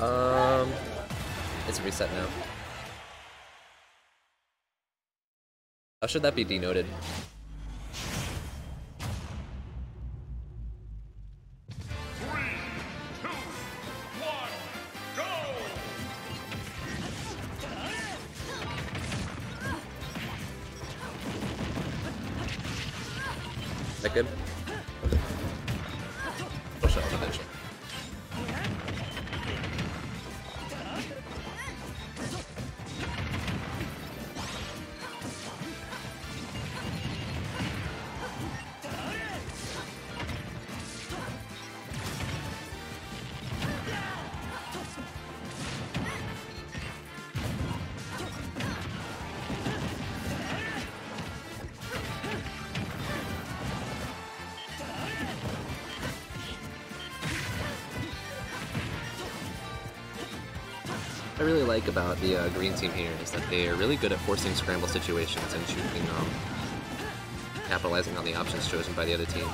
Um, it's reset now. How should that be denoted? Really like about the uh, green team here is that they are really good at forcing scramble situations and choosing, um, capitalizing on the options chosen by the other team.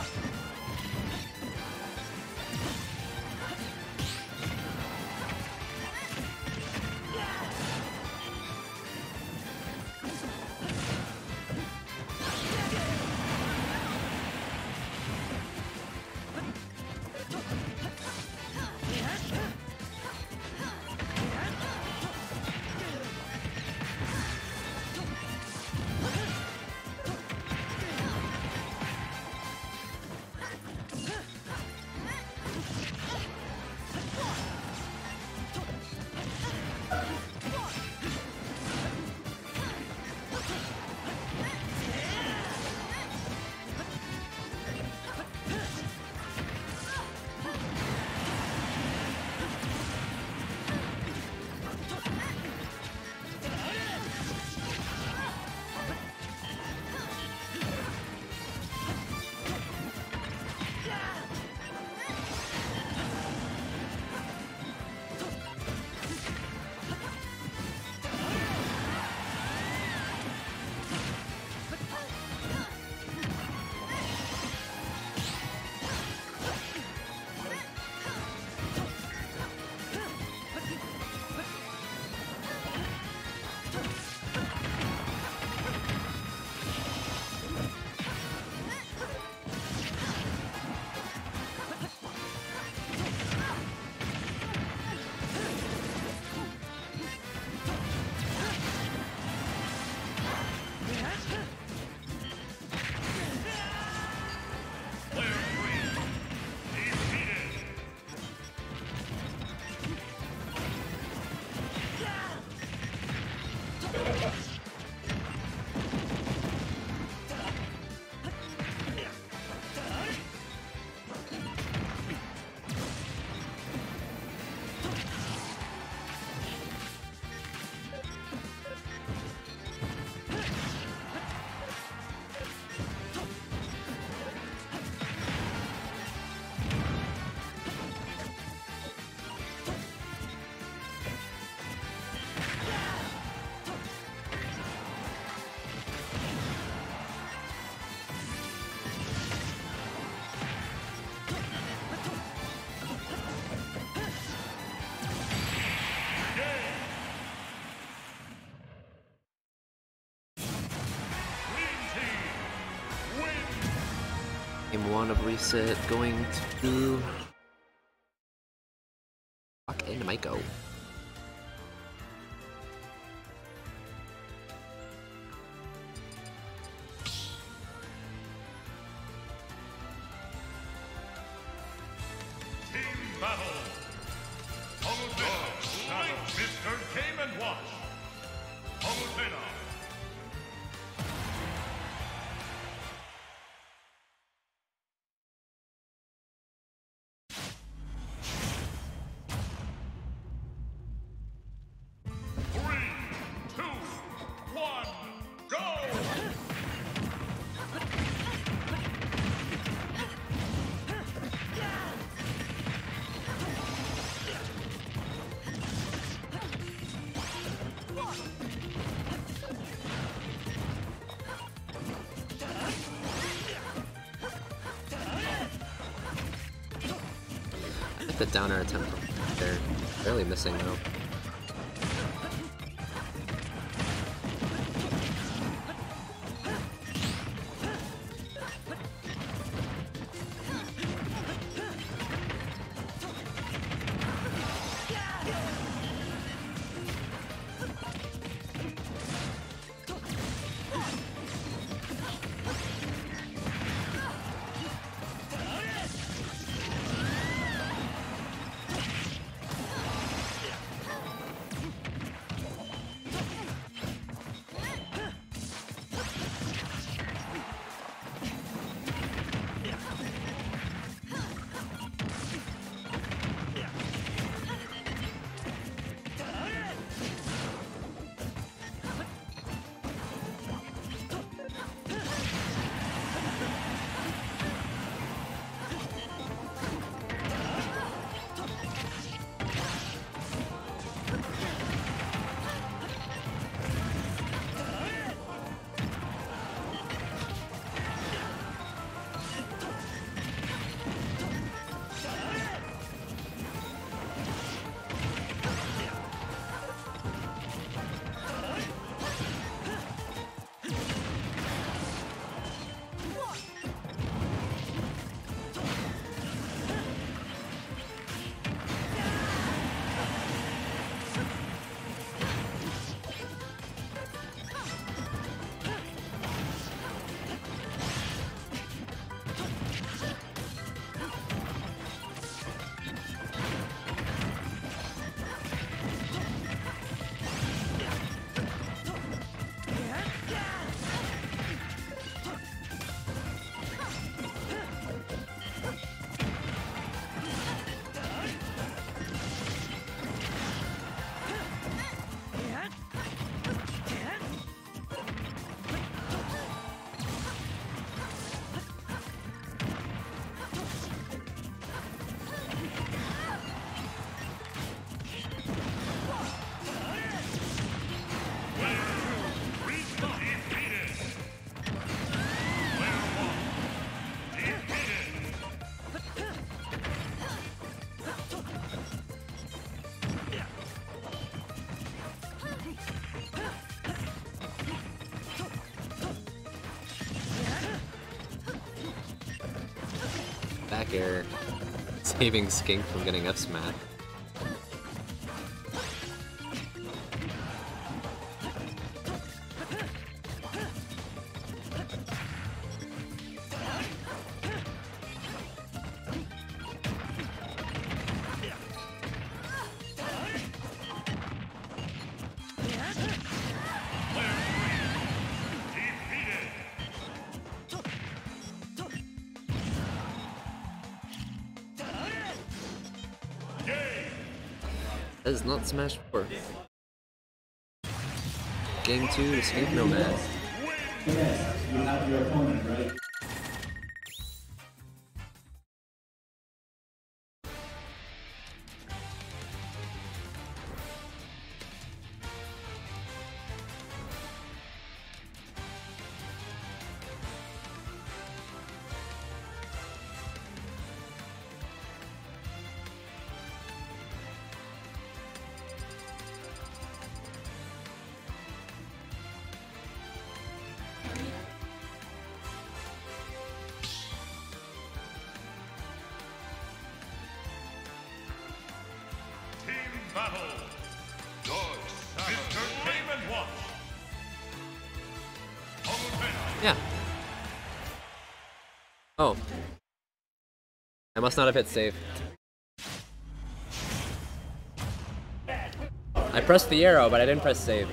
Game one of reset going to Fuck and Maiko. Mr. Game and Watch. Oludena. Bit down our attempt. They're barely missing though. Saving Skink from getting F Smash 4. Game 2, Escape Nomad. You have your opponent, right? Battle. Dog Mr. Game Watch. Yeah. Oh. I must not have hit save. I pressed the arrow, but I didn't press save.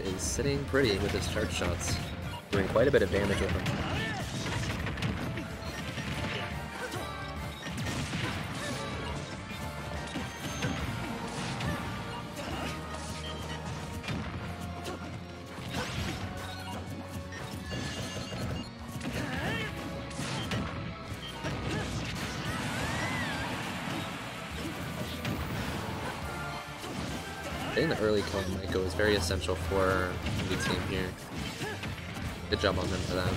Is sitting pretty with his charge shots, doing quite a bit of damage with them. Getting the early kill on Maiko is very essential for the team here. Good job on them for that.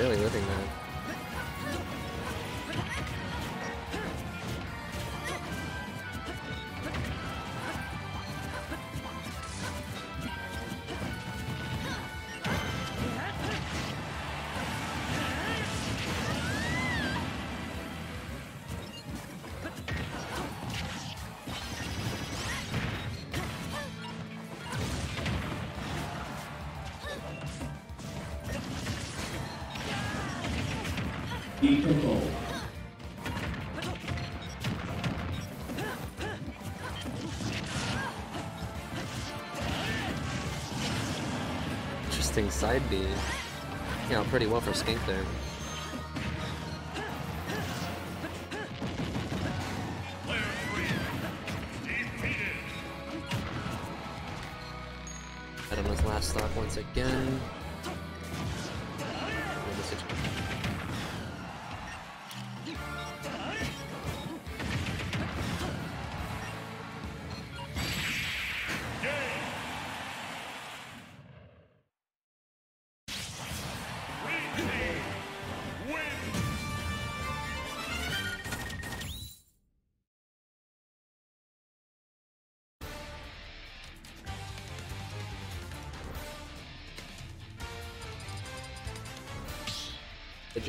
Barely living that. Interesting side B. Yeah, pretty well for Skink there. Head last stock once again.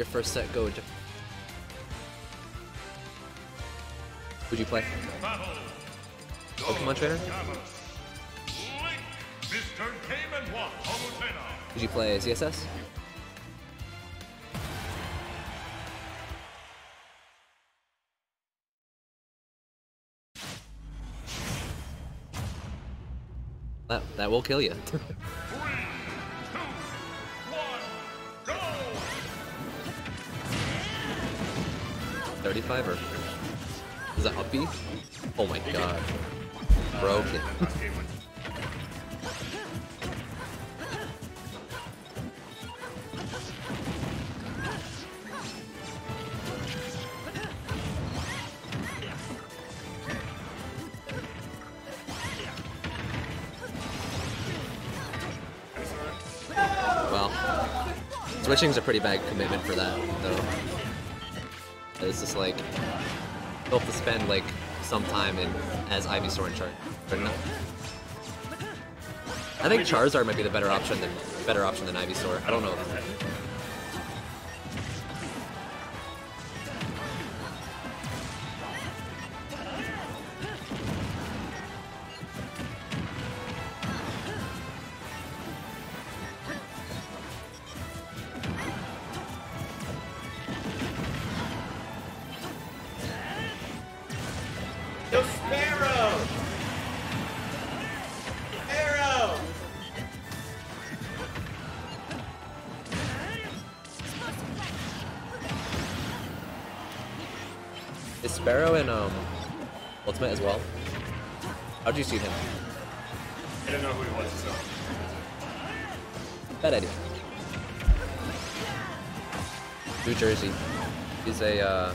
Your first set go? Would you play? Pokemon Trainer? Did you play CSS? That that will kill you. 35 or is that up B? Oh my god. Broken. Well, switching's a pretty bad commitment for that, though. It's just like you'll have to spend like some time in as Ivysaur and Char. Or no. I think Charizard might be the better option than better option than Ivysaur. I don't know. Is Sparrow in um Ultimate as well? How'd you see him? I don't know who he was, so. Bad idea. New Jersey. He's a uh,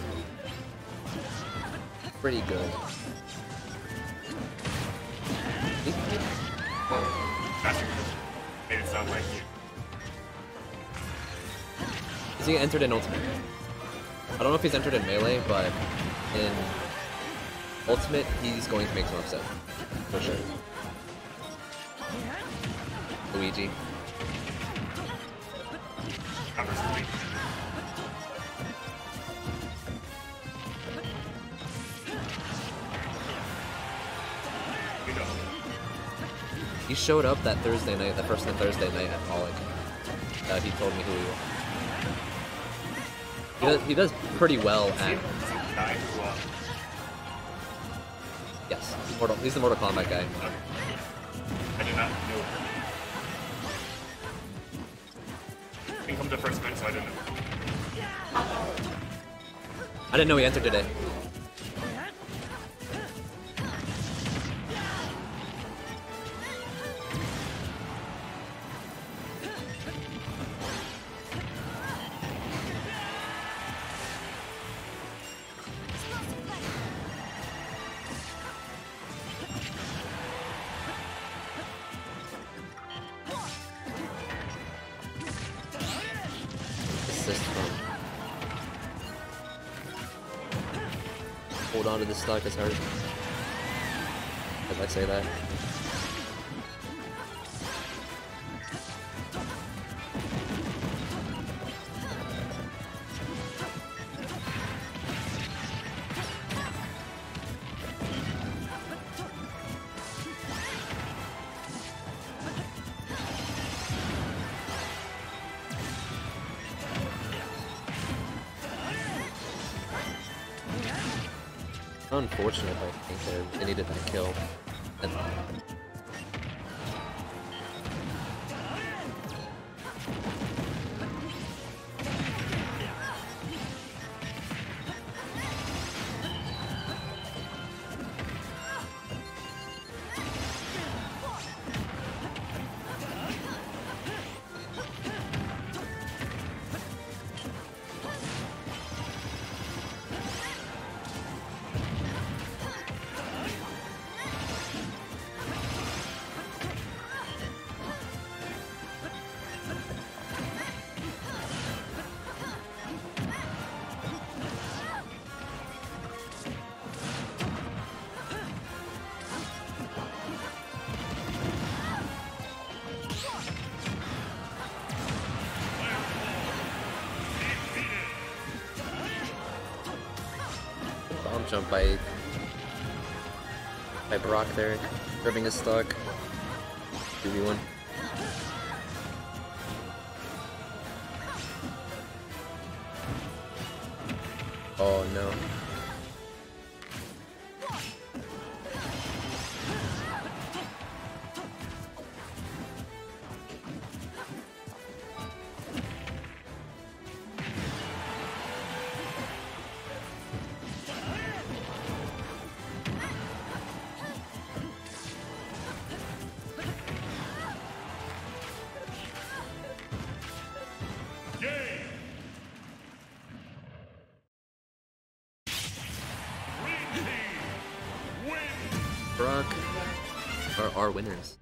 pretty good. Made it sound like you. Is he entered in Ultimate? I don't know if he's entered in Melee, but in Ultimate, he's going to make some upset. For sure. Luigi. He showed up that Thursday night, that first Thursday night at Pollock. uh, he told me who he was. He does, he does pretty well at guy who, uh, yes. Mortal, he's the Mortal Kombat guy. okay. I did not know. Didn't come to first event, so I didn't know. I didn't know he entered today. Stock as hard as I say that. Jump by by Brock there, grabbing his stock. 2v1. Oh no. Are winners.